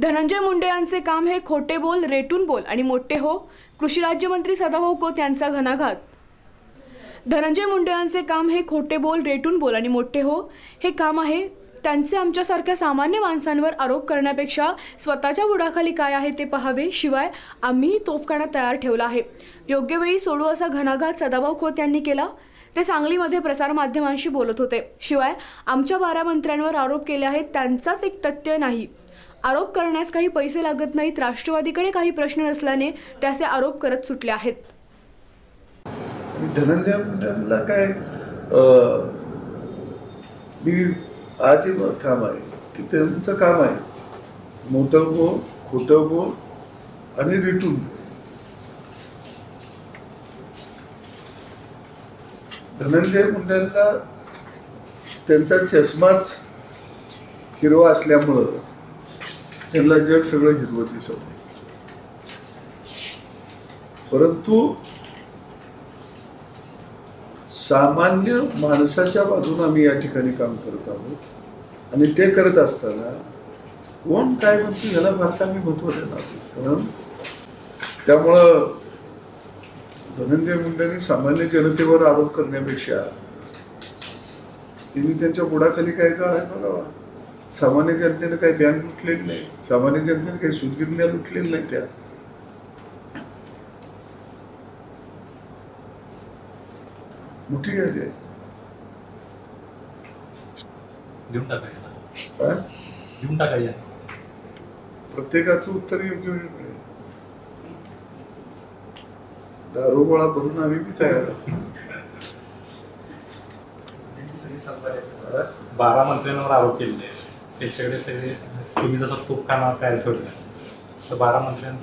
धनंजय मुंडे यांचे काम हे खोटे बोल रेटून बोल आणि मोठे हो. कृषी राज्यमंत्री सदाभाऊ खोत यांचा घणाघात. धनंजय मुंडे यांचे काम हे खोटे बोल रेटून बोल आणि मोठे हो. हे काम आहे त्यांचे आमच्यासारख्या सामान्य माणसांवर आरोप करण्यापेक्षा स्वतःच्या बुडाखाली काय आहे ते पाहावे. शिवाय आम्हीही तोफखाना तयार ठेवला आहे. योग्य वेळी सोडू असा घणाघात सदाभाऊ खोत यांनी केला. ते सांगलीमध्ये प्रसारमाध्यमांशी बोलत होते. शिवाय आमच्या बारा मंत्र्यांवर आरोप केले आहेत त्यांचाच एक तथ्य नाही. आरोप करण्यास काही पैसे लागत नाहीत. राष्ट्रवादीकडे काही प्रश्न नसल्याने त्याचे आरोप करत सुटले आहेत. धनंजय मुंडेंना काय मी आज काम आहे की त्यांचं काम आहे. मोठं बोल खोटं बोल आणि रिटून. धनंजय मुंडेंना त्यांचा चष्माच हिरवा असल्यामुळं त्यांना जग सगळं हिरवं दिसत परंतु सामान्य माणसाच्या बाजूने आम्ही या ठिकाणी काम करत आहोत. आणि ते करत असताना कोण काय म्हणतो याला फारसा मी महत्त्व देणार कारण त्यामुळं धनंजय मुंडेंनी सामान्य जनतेवर आरोप करण्यापेक्षा त्यांनी त्यांच्या बुडाखाली काय जाळ आहे बघावा सामान्य जनतेनं काही बँक लुटलेली नाही सामान्य जनतेने काही सुदगिरण्या लुटलेल्या नाही त्या मोठी यादी आहे हा? प्रत्येकाचं उत्तर योग्य वेगळं आहे. दारू गोळा भरून आम्ही बी तयार आहोत. हा? बारा मंत्र्यांवर आरोप केलेले आहेत. त्याच्याकडे सगळे तुम्ही जसं तूप खाना तयार करूया तर बारा मंत्र्यांचं